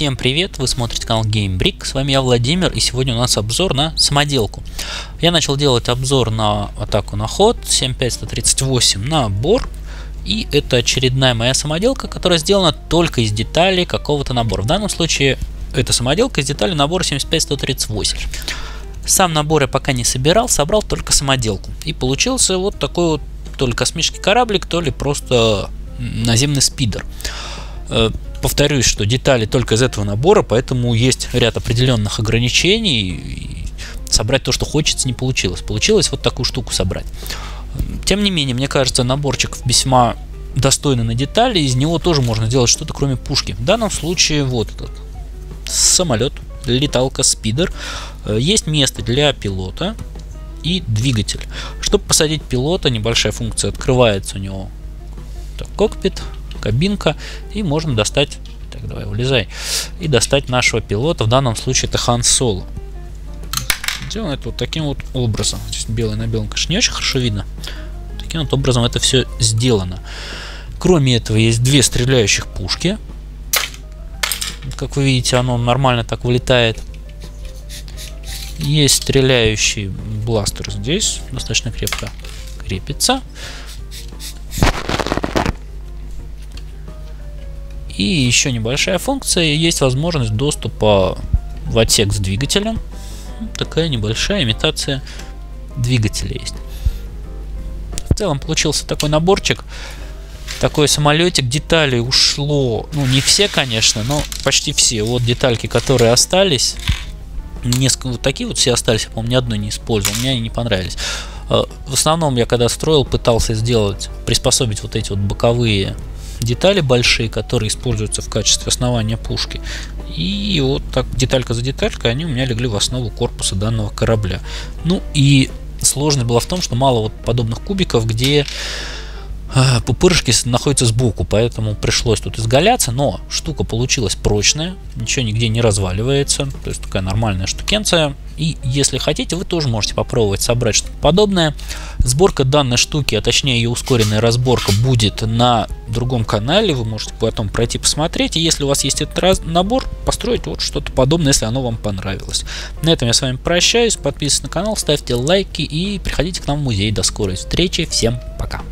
Всем привет, вы смотрите канал GameBrick, с вами я Владимир, и сегодня у нас обзор на самоделку. Я начал делать обзор на атаку на ход 75138 набор, и это очередная моя самоделка, которая сделана только из деталей какого-то набора. В данном случае это самоделка из деталей набора 75138. Сам набор я пока не собирал, собрал только самоделку. И получился вот такой вот то ли космический кораблик, то ли просто наземный спидер э, повторюсь, что детали только из этого набора, поэтому есть ряд определенных ограничений. И собрать то, что хочется, не получилось. Получилось вот такую штуку собрать. Тем не менее, мне кажется, наборчик весьма достойный на детали. Из него тоже можно сделать что-то, кроме пушки. В данном случае вот этот самолет, леталка, спидер. Э, есть место для пилота и двигатель. Чтобы посадить пилота, небольшая функция открывается у него. Так, кокпит, кабинка, и можно достать, так, давай, вылезай, и достать нашего пилота, в данном случае это Хан Соло. Сделано это вот таким вот образом. Здесь белый на белом, конечно, не очень хорошо видно. Таким вот образом это все сделано. Кроме этого, есть две стреляющих пушки. Как вы видите, оно нормально так вылетает. Есть стреляющий бластер здесь, достаточно крепко крепится. И еще небольшая функция, есть возможность доступа в отсек с двигателем. Такая небольшая имитация двигателя есть. В целом получился такой наборчик. Такой самолетик, деталей ушло, ну не все, конечно, но почти все. Вот детальки, которые остались. Несколько вот такие вот все остались, я, помню, ни одной не использовал, мне они не понравились. Э, в основном я когда строил, пытался сделать, приспособить вот эти вот боковые детали большие, которые используются в качестве основания пушки. И вот так деталька за деталькой они у меня легли в основу корпуса данного корабля. Ну и сложность была в том, что мало вот подобных кубиков, где пупырышки находятся сбоку, поэтому пришлось тут изгаляться, но штука получилась прочная, ничего нигде не разваливается, то есть такая нормальная штукенция. И если хотите, вы тоже можете попробовать собрать что-то подобное. Сборка данной штуки, а точнее ее ускоренная разборка будет на другом канале, вы можете потом пройти посмотреть. И если у вас есть этот набор, построить вот что-то подобное, если оно вам понравилось. На этом я с вами прощаюсь, подписывайтесь на канал, ставьте лайки и приходите к нам в музей. До скорой встречи, всем пока!